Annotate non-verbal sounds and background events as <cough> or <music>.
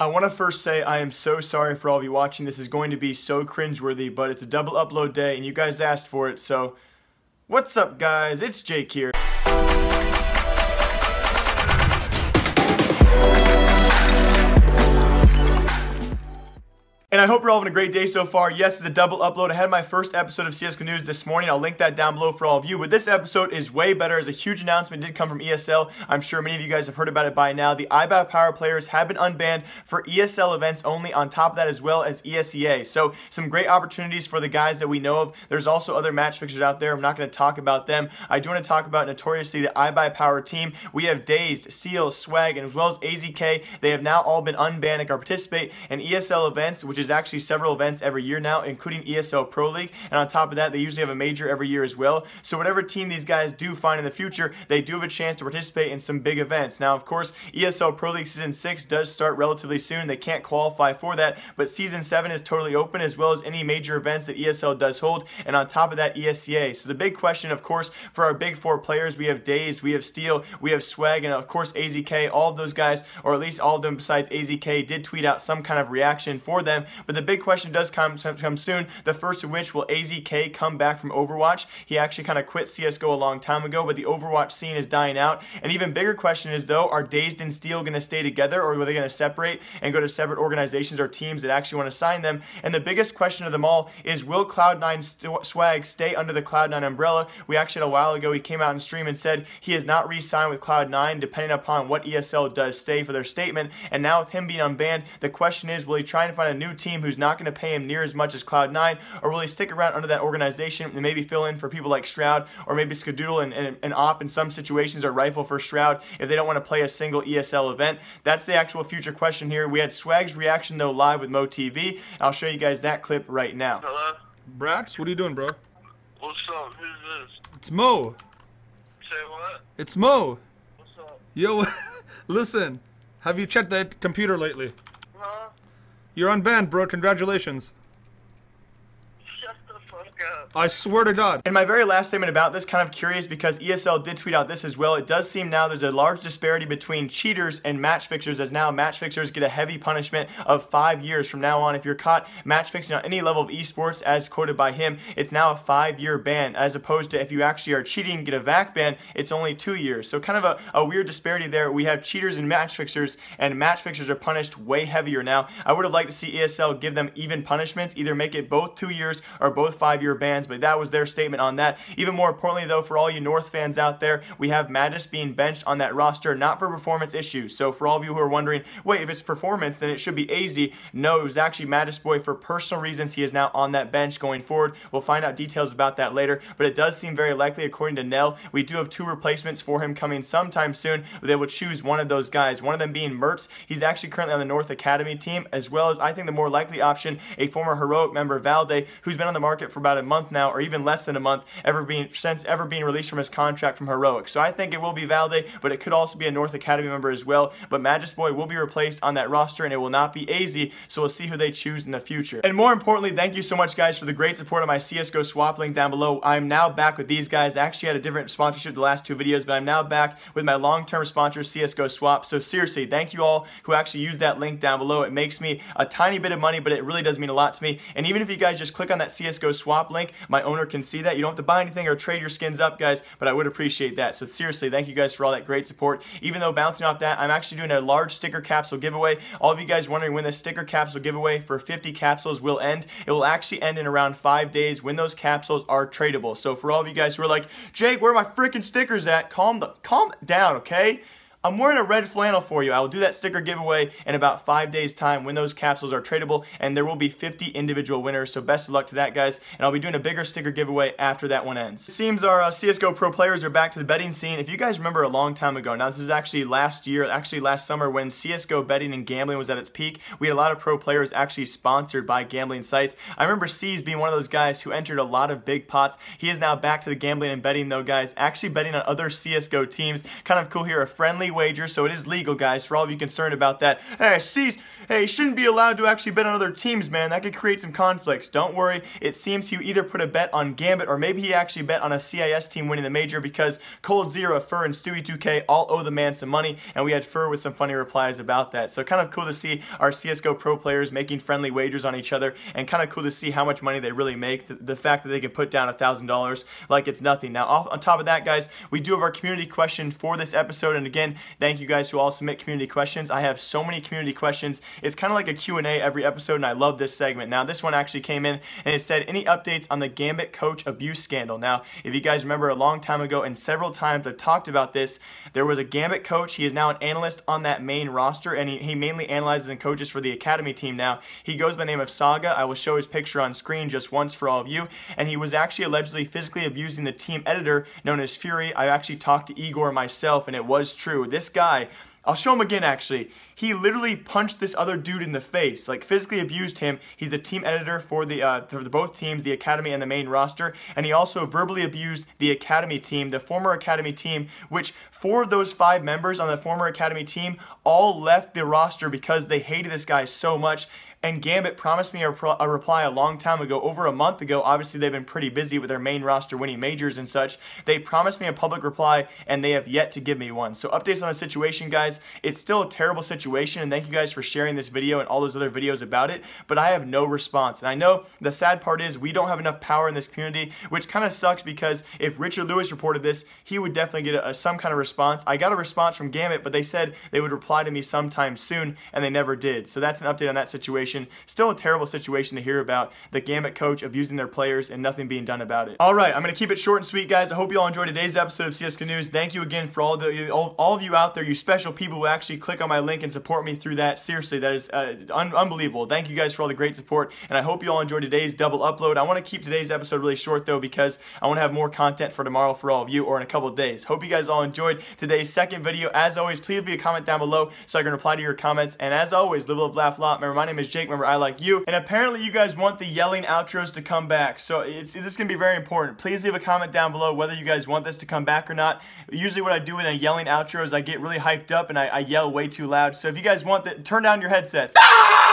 I want to first say I am so sorry for all of you watching. This is going to be so cringeworthy, but it's a double upload day and you guys asked for it, so what's up guys? It's Jake here. And I hope you're all having a great day so far. Yes, it's a double upload. I had my first episode of CSGO News this morning. I'll link that down below for all of you. But this episode is way better as a huge announcement did come from ESL. I'm sure many of you guys have heard about it by now. The iBuyPower players have been unbanned for ESL events only on top of that as well as ESEA. So some great opportunities for the guys that we know of. There's also other match fixtures out there. I'm not going to talk about them. I do want to talk about notoriously the iBuyPower team. We have Dazed, Steel, Swag, and as well as AZK. They have now all been unbanned and can participate in ESL events, which which is actually several events every year now, including ESL Pro League. And on top of that, they usually have a major every year as well. So whatever team these guys do find in the future, they do have a chance to participate in some big events. Now, of course, ESL Pro League Season 6 does start relatively soon. They can't qualify for that, but Season 7 is totally open as well as any major events that ESL does hold. And on top of that, ESEA. So the big question, of course, for our big four players, we have Dazed, we have Steel, we have Swag, and of course AZK. All of those guys, or at least all of them besides AZK, did tweet out some kind of reaction for them. But the big question does come, come soon, the first of which will AZK come back from Overwatch? He actually kind of quit CSGO a long time ago, but the Overwatch scene is dying out. An even bigger question is, though, are Dazed and Steel going to stay together, or are they going to separate and go to separate organizations or teams that actually want to sign them? And the biggest question of them all is, will Cloud9 Swag stay under the Cloud9 umbrella? We actually, a while ago, he came out and stream and said he has not re-signed with Cloud9, depending upon what ESL does say for their statement. And now with him being unbanned, the question is, will he try and find a new team who's not going to pay him near as much as Cloud9, or will he stick around under that organization and maybe fill in for people like Shroud, or maybe Skadoodle and, and, and Op in some situations, or Rifle for Shroud if they don't want to play a single ESL event? That's the actual future question here. We had Swag's reaction, though, live with MoTV. I'll show you guys that clip right now. Hello? Brax, what are you doing, bro? What's up? Who's this? It's Mo. Say what? It's Mo. What's up? Yo, <laughs> listen. Have you checked that computer lately? You're unbanned, bro. Congratulations. Shut the fuck up. I swear to God. And my very last statement about this, kind of curious because ESL did tweet out this as well. It does seem now there's a large disparity between cheaters and match fixers, as now match fixers get a heavy punishment of five years from now on. If you're caught match fixing on any level of esports, as quoted by him, it's now a five year ban, as opposed to if you actually are cheating and get a VAC ban, it's only two years. So kind of a, a weird disparity there. We have cheaters and match fixers, and match fixers are punished way heavier now. I would have liked to see ESL give them even punishments, either make it both two years or both five year bans, but that was their statement on that. Even more importantly, though, for all you North fans out there, we have Magisk being benched on that roster, not for performance issues. So for all of you who are wondering, wait, if it's performance, then it should be AZ. No, it was actually Magiskboy for personal reasons. He is now on that bench going forward. We'll find out details about that later, but it does seem very likely, according to Nell, we do have two replacements for him coming sometime soon. They will choose one of those guys, one of them being Mertz. He's actually currently on the North Academy team, as well as I think the more likely option, a former Heroic member, Valde, who's been on the market for about a month now, or even less than a month, ever being since ever being released from his contract from Heroic. So I think it will be Valde, but it could also be a North Academy member as well. But Magiskboy will be replaced on that roster, and it will not be AZ, so we'll see who they choose in the future. And more importantly, thank you so much, guys, for the great support on my CSGO swap link down below. I'm now back with these guys. I actually had a different sponsorship the last two videos, but I'm now back with my long-term sponsor, CSGO Swap. So seriously, thank you all who actually use that link down below. It makes me a tiny bit of money, but it really does mean a lot to me. And even if you guys just click on that CSGO Swap link, my owner can see that. You don't have to buy anything or trade your skins up, guys, but I would appreciate that. So seriously, thank you guys for all that great support. Even though bouncing off that, I'm actually doing a large sticker capsule giveaway. All of you guys wondering when this sticker capsule giveaway for 50 capsules will end, it will actually end in around five days when those capsules are tradable. So for all of you guys who are like, Jake, where are my freaking stickers at? Calm, the, calm down, okay? I'm wearing a red flannel for you. I will do that sticker giveaway in about five days time when those capsules are tradable and there will be 50 individual winners. So best of luck to that guys. And I'll be doing a bigger sticker giveaway after that one ends. It seems our uh, CSGO pro players are back to the betting scene. If you guys remember a long time ago, now this was actually last year, actually last summer when CSGO betting and gambling was at its peak, we had a lot of pro players actually sponsored by gambling sites. I remember Seized being one of those guys who entered a lot of big pots. He is now back to the gambling and betting though guys, actually betting on other CSGO teams. Kind of cool here, a friendly wager, so it is legal, guys. For all of you concerned about that, hey, sees, hey, shouldn't be allowed to actually bet on other teams, man. That could create some conflicts. Don't worry. It seems he either put a bet on Gambit or maybe he actually bet on a CIS team winning the major because Cold Zero, fer, and Stewie2K all owe the man some money, and we had fer with some funny replies about that. So kind of cool to see our CSGO pro players making friendly wagers on each other, and kind of cool to see how much money they really make. The, the fact that they can put down a $1,000 like it's nothing. Now, off, on top of that, guys, we do have our community question for this episode, and again, thank you guys who all submit community questions. I have so many community questions. It's kind of like a Q&A every episode, and I love this segment. Now, this one actually came in, and it said, any updates on the Gambit coach abuse scandal? Now, if you guys remember a long time ago, and several times I've talked about this, there was a Gambit coach. He is now an analyst on that main roster, and he, he mainly analyzes and coaches for the academy team now. He goes by the name of Saga. I will show his picture on screen just once for all of you, and he was actually allegedly physically abusing the team editor known as Fury. I actually talked to Igor myself, and it was true. This guy I'll show him again actually. He literally punched this other dude in the face, like physically abused him. He's the team editor for the uh, for the both teams, the academy and the main roster, and he also verbally abused the academy team, the former academy team, which four of those five members on the former academy team all left the roster because they hated this guy so much and Gambit promised me a, a, reply a long time ago, over a month ago. Obviously, they've been pretty busy with their main roster winning majors and such. They promised me a public reply, and they have yet to give me one. So updates on the situation, guys. It's still a terrible situation, and thank you guys for sharing this video and all those other videos about it, but I have no response. And I know the sad part is we don't have enough power in this community, which kind of sucks because if Richard Lewis reported this, he would definitely get a, a, some kind of response. I got a response from Gambit, but they said they would reply to me sometime soon, and they never did. So that's an update on that situation situation. Still a terrible situation to hear about. The Gambit coach abusing their players and nothing being done about it. All right, I'm going to keep it short and sweet, guys. I hope you all enjoyed today's episode of CSGO News. Thank you again for all, the, all, all of you out there, you special people who actually click on my link and support me through that. Seriously, that is uh, un unbelievable. Thank you guys for all the great support, and I hope you all enjoyed today's double upload. I want to keep today's episode really short, though, because I want to have more content for tomorrow for all of you or in a couple days. Hope you guys all enjoyed today's second video. As always, please leave a comment down below so I can reply to your comments. And as always, live, love, laugh, lot. Remember, my name is Jake. Remember, I like you. And apparently you guys want the yelling outros to come back. So it's, this is going to be very important. Please leave a comment down below whether you guys want this to come back or not. Usually what I do with a yelling outro is I get really hyped up and I, I yell way too loud. So if you guys want that, turn down your headsets. Ah!